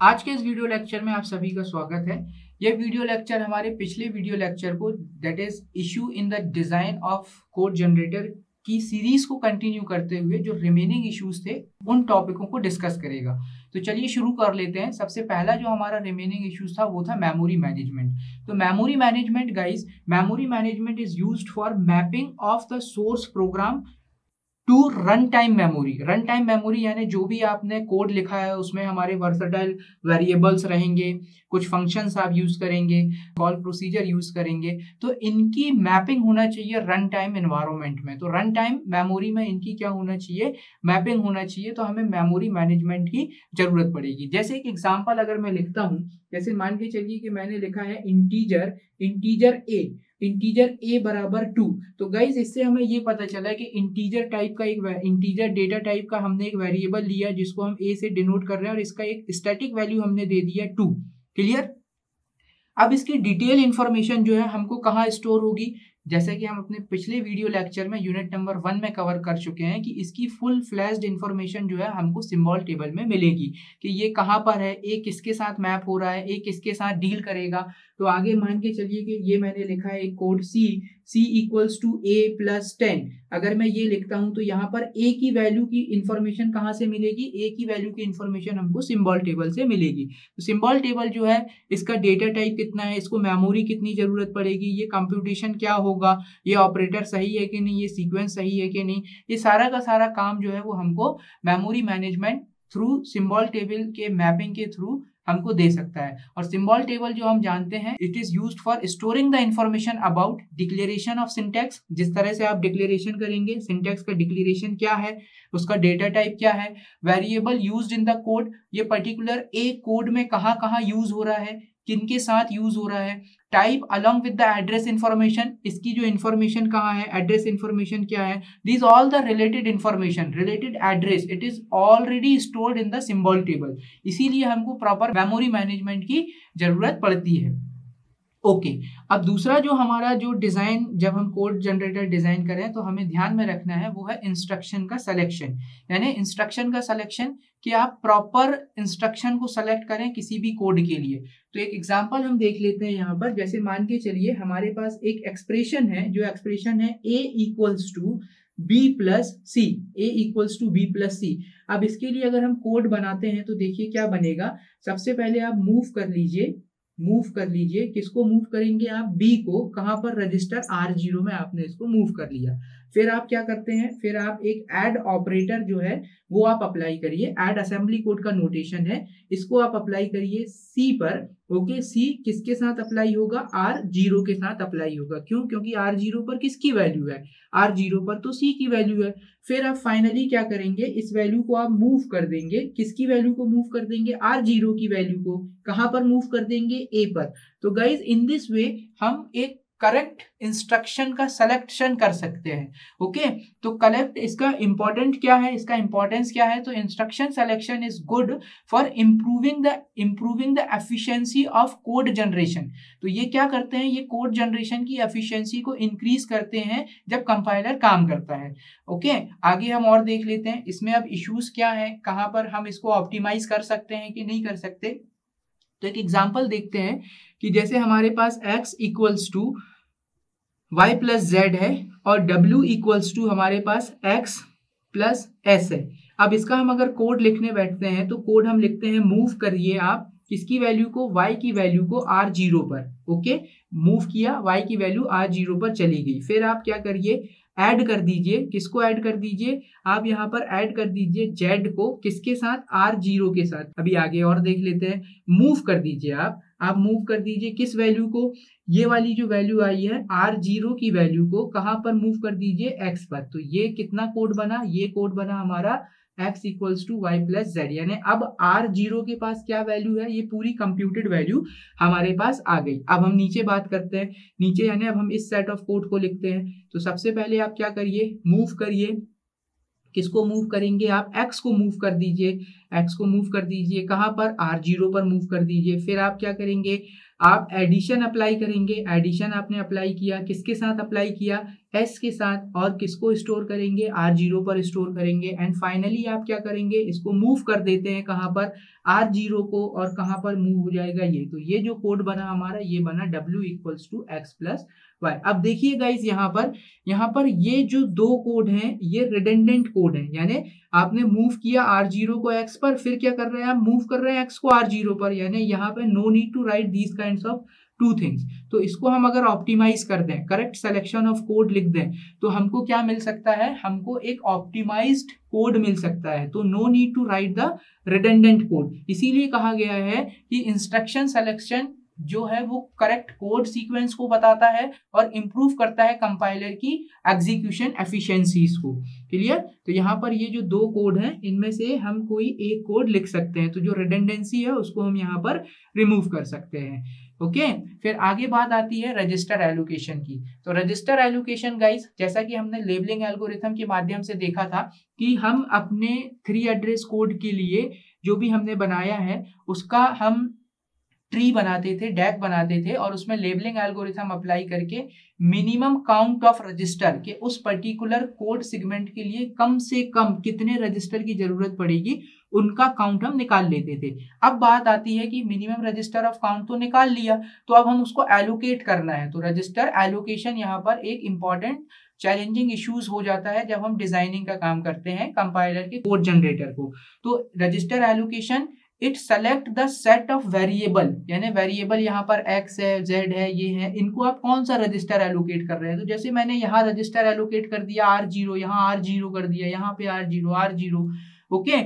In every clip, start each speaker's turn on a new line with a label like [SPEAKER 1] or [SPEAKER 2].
[SPEAKER 1] आज के इस वीडियो लेक्चर में आप सभी का स्वागत है। यह वीडियो लेक्चर हमारे पिछले वीडियो लेक्चर को that is issue in the design of code generator की सीरीज़ को कंटिन्यू करते हुए जो रिमेनिंग इश्यूज़ थे, उन टॉपिकों को डिस्कस करेगा। तो चलिए शुरू कर लेते हैं। सबसे पहला जो हमारा रिमेनिंग इश्यूज़ था, वो था मेमोरी मैनेजमेंट तो memory management guys memory management is used for mapping of the source program to run time memory run time memory यानी जो भी आपने कोड लिखा है, उसमें हमारे वर्सटाइल वेरिएबल्स रहेंगे, कुछ फ़ंक्शंस आप यूज़ करेंगे कॉल प्रोसीजर यूज़ करेंगे तो इनकी मैपिंग होना चाहिए रन टाइम इन्वायरमेंट में। तो रन टाइम मेमोरी में इनकी क्या होना चाहिए? मैपिंग होना चाहिए तो हमें मेमोरी मैनेजमेंट की ज़रूरत पड़ेगी। जैसे एक एग्ज़ाम्पल अगर मैं लिखता हूँ जैसे मान के चलिए कि मैंने लिखा है integer integer A integer A बराबर टू तो गाइज़ इससे हमें ये पता चला कि इंटीजर टाइप का एक इंटीजर डेटा टाइप का हमने एक वेरिएबल लिया जिसको हम ए से डिनोट कर रहे हैं और इसका एक स्टैटिक वैल्यू हमने दे दिया टू क्लियर अब इसकी डिटेल इंफॉर्मेशन जो है हमको कहाँ स्टोर होगी? जैसे कि हम अपने पिछले वीडियो लेक्चर में यूनिट नंबर वन में कवर कर चुके हैं कि इसकी फुल फ्लैश्ड इन्फॉर्मेशन जो है हमको सिंबल टेबल में मिलेगी कि ये कहाँ पर है ए किसके साथ मैप हो रहा है ए किसके साथ डील करेगा। तो आगे मान के चलिए कि ये मैंने लिखा है code C C equals to A plus ten अगर मैं ये लिखता हूँ तो यहाँ पर ए की वैल्यू की इंफॉर्मेशन कहाँ से मिलेगी? ए की वैल्यू की इंफॉर्मेशन हमको सिंबल टेबल से मिलेगी। तो सिंबल टेबल जो है, इसका डेटा टाइप कितना है? इसको मेमोरी कितनी ज़रूरत पड़ेगी? ये कंप्यूटेशन क्या होगा? ये ऑपरेटर सही है कि नहीं? ये सीक्वेंस सही है कि नहीं? ये सारा का सारा काम जो है वो हमको memory management through symbol table के मैपिंग के थ्रू हमको दे सकता है। और सिंबल टेबल जो हम जानते हैं it is use for storing the information about declaration of syntax जिस तरह से आप डिक्लेरेशन करेंगे सिंटेक्स का डिक्लेरेशन क्या है, उसका डेटा टाइप क्या है variable use in the code ये पर्टिकुलर एक कोड में कहाँ कहाँ यूज़ हो रहा है किन के साथ यूज़ हो रहा है? Type along with the address information इसकी जो इन्फॉर्मेशन कहाँ है? एड्रेस इन्फॉर्मेशन क्या है? This all the related information related address it is already stored in the symbol table इसीलिए हमको प्रॉपर मेमोरी मैनेजमेंट की ज़रूरत पड़ती है। ओके. अब दूसरा जो हमारा जो डिज़ाइन जब हम कोड जनरेटर डिज़ाइन करें तो हमें ध्यान में रखना है, वो है इंस्ट्रक्शन का सिलेक्शन यानी इंस्ट्रक्शन का सिलेक्शन कि आप प्रॉपर इंस्ट्रक्शन को सेलेक्ट करें किसी भी कोड के लिए. तो एक एग्जांपल हम देख लेते हैं यहाँ पर. जैसे मान के चलिए, हमारे पास एक एक्सप्रेशन है, जो एक्सप्रेशन है A equals to B plus C A equals to B plus C अब इसके लिए अगर हम कोड बनाते हैं तो देखिए क्या बनेगा. सबसे पहले आप मूव कर लीजिए. मूव कर लीजिए, किसको मूव करेंगे आप? बी को। कहाँ पर रजिस्टर आर ज़ीरो में आपने इसको मूव कर लिया। फिर आप क्या करते हैं? फिर आप एक एड ऑपरेटर जो है, वो आप अप्लाई करिए। एड असेंबली कोड का नोटेशन है। इसको आप अप्लाई करिए सी पर। ओके सी किसके साथ अप्लाई होगा? आर ज़ीरो के साथ अप्लाई होगा। क्यों? क्योंकि आर ज़ीरो पर किसकी वैल्यू है? आर ज़ीरो पर तो सी की वैल्यू है। फिर आप फाइनली क्या करेंगे? इस वैल्यू को आप मूव कर देंगे। किसकी वैल्यू को मूव कर देंगे? आर ज़ीरो की वैल्यू को। कहाँ पर मूव कर देंगे? ए पर। तो गाइज़ इन दिस वे हम एक करेक्ट इंस्ट्रक्शन का सिलेक्शन कर सकते हैं। ओके? तो कलेक्ट इसका इंपॉर्टेंट क्या है? इसका इंपॉर्टेंस क्या है? तो instruction selection is good for improving the improving the efficiency of code generation तो ये क्या करते हैं? ये कोड जनरेशन की एफिशिएंसी को इंक्रीज करते हैं जब कंपाइलर काम करता है। Okay okay? आगे हम और देख लेते हैं। इसमें अब इश्यूज़ क्या है? कहाँ पर हम इसको ऑप्टिमाइज कर सकते हैं कि नहीं कर सकते? तो एक एग्ज़ाम्पल देखते हैं कि जैसे हमारे पास x equals to Y plus Z है और w इक्वल्स टू हमारे पास x प्लस एस है। अब इसका हम अगर कोड लिखने बैठते हैं तो कोड हम लिखते हैं मूव करिए आप। किसकी वैल्यू को, y की वैल्यू को r ज़ीरो पर ओके मूव किया, y की वैल्यू r ज़ीरो पर चली गई। फिर आप क्या करिए ऐड कर दीजिए। किसको ऐड कर दीजिए? आप यहाँ पर ऐड कर दीजिए जेड को। किसके साथ? आर ज़ीरो के साथ। अभी आगे और देख लेते हैं। मूव कर दीजिए आप। आप मूव कर दीजिए किस वैल्यू को? ये वाली जो वैल्यू आई है, आर ज़ीरो की वैल्यू को, कहाँ पर मूव कर दीजिए? एक्स पर। तो ये कितना कोड बना? ये कोड बना हमारा X equals to Y plus Z यानी अब आर ज़ीरो के पास क्या वैल्यू है? ये पूरी कंप्यूटेड वैल्यू हमारे पास आ गई। अब हम नीचे बात करते हैं। नीचे यानी अब हम इस सेट ऑफ़ कोड को लिखते हैं। तो सबसे पहले आप क्या करिए? मूव करिए। किसको मूव करेंगे आप? एक्स को मूव कर दीजिए। एक्स को मूव कर दीजिए। कहाँ पर? आर ज़ीरो पर मूव कर दीजिए। फिर आप क्या करेंगे? आप एडिशन अप्लाई करेंगे। एडिशन आपने अप्लाई किया। किसके साथ अप्लाई किया? एस के साथ। और किसको स्टोर करेंगे? आर ज़ीरो पर स्टोर करेंगे। एंड फाइनली आप क्या करेंगे? इसको मूव कर देते हैं कहाँ पर? आर ज़ीरो को। और कहाँ पर मूव हो जाएगा ये? तो ये जो कोड बना हमारा, ये बना W equals to X plus Y अब देखिए गाइज़ यहाँ पर यहाँ पर ये जो दो कोड हैं, ये रिडेंडेंट कोड है। यानी आपने मूव किया आर ज़ीरो को एक्स पर, फिर क्या कर रहे हैं आप? मूव कर रहे हैं एक्स को आर ज़ीरो पर, यानी यहाँ पे no need to write these kind of two things तो इसको हम अगर ऑप्टिमाइज कर दें करेक्ट सिलेक्शन ऑफ़ कोड लिख दें तो हमको क्या मिल सकता है? हमको एक ऑप्टिमाइज कोड मिल सकता है। तो no need to write the redundant code इसीलिए कहा गया है कि इंस्ट्रक्शन सिलेक्शन जो है वो करेक्ट कोड सीक्वेंस को बताता है और इम्प्रूव करता है कंपाइलर की एग्जीक्यूशन एफिशिएंसीज को। क्लियर तो यहाँ पर ये जो दो कोड हैं, इनमें से हम कोई एक कोड लिख सकते हैं। तो जो रिडेंडेंसी है, उसको हम यहाँ पर रिमूव कर सकते हैं। Okay okay? फिर आगे बात आती है रजिस्टर एलोकेशन की। तो रजिस्टर एलोकेशन गाइस जैसा कि हमने लेबलिंग एल्गोरिथम के माध्यम से देखा था कि हम अपने थ्री एड्रेस कोड के लिए जो भी हमने बनाया है, उसका हम ट्री बनाते थे, डेक बनाते थे और उसमें लेबलिंग एल्गोरिथम अप्लाई करके मिनिमम काउंट ऑफ़ रजिस्टर के उस पर्टिकुलर कोड सेगमेंट के लिए कम से कम कितने रजिस्टर की ज़रूरत पड़ेगी, उनका काउंट हम निकाल लेते थे। अब बात आती है कि मिनिमम रजिस्टर ऑफ़ काउंट तो निकाल लिया तो अब हम उसको एलोकेट करना है। तो रजिस्टर एलोकेशन यहाँ पर एक इंपॉर्टेंट चैलेंजिंग इश्यूज़ हो जाता है जब हम डिज़ाइनिंग का काम करते हैं कंपाइलर के कोड जनरेटर को। तो register allocation it select the set of variable यानी वेरिएबल यहाँ पर एक्स है जेड है, ये है, इनको आप कौन सा रजिस्टर एलोकेट कर रहे हैं? तो जैसे मैंने यहाँ रजिस्टर एलोकेट कर दिया आर ज़ीरो यहाँ आर ज़ीरो कर दिया, यहाँ पे R zero R zero okay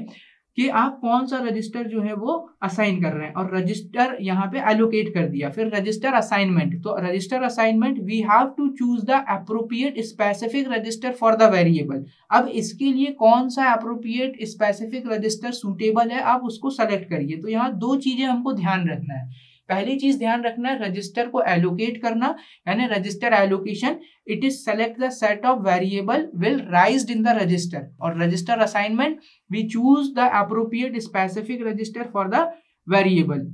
[SPEAKER 1] कि आप कौन सा रजिस्टर जो है वो असाइन कर रहे हैं। और रजिस्टर यहाँ पे एलोकेट कर दिया। फिर रजिस्टर असाइनमेंट तो register assignment we have to choose the appropriate specific register for the variable अब इसके लिए कौन सा अप्रोप्रिएट स्पेसिफिक रजिस्टर सुटेबल है, आप उसको सेलेक्ट करिए। तो यहाँ दो चीज़ें हमको ध्यान रखना है। पहली चीज़ ध्यान रखना है रजिस्टर को एलोकेट करना, यानी register allocation it is select the set of variable will rise in the register और register assignment we choose the appropriate specific register for the variable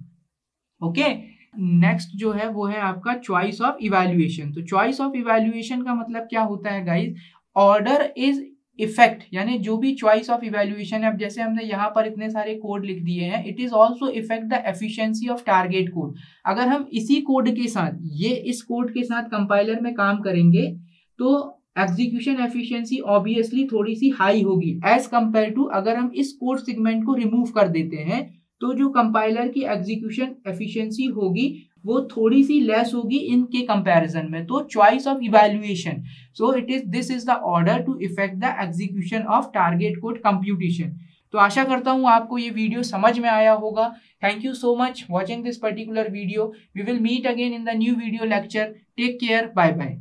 [SPEAKER 1] okay next जो है, वो है आपका चॉइस ऑफ़ इवेल्युएशन तो choice of evaluation का मतलब क्या होता है गाइज़ ऑर्डर इज़ इफ़ेक्ट यानी जो भी चॉइस ऑफ़ इवेल्युएशन है, अब जैसे हमने यहाँ पर इतने सारे कोड लिख दिए हैं it is also effect the efficiency of target code अगर हम इसी कोड के साथ, ये इस कोड के साथ कंपाइलर में काम करेंगे तो एग्जीक्यूशन एफिशिएंसी ऑब्वियसली थोड़ी सी हाई होगी. एज कंपेयर टू अगर हम इस कोड सेगमेंट को रिमूव कर देते हैं तो जो कंपाइलर की एग्जीक्यूशन एफिशिएंसी होगी वो थोड़ी सी लेस होगी इनके कंपैरिजन में। तो choice of evaluation so it is this is the order to effect the execution of target code computation तो आशा करता हूँ आपको ये वीडियो समझ में आया होगा। Thank you so much watching this particular video we will meet again in the new video lecture take care bye bye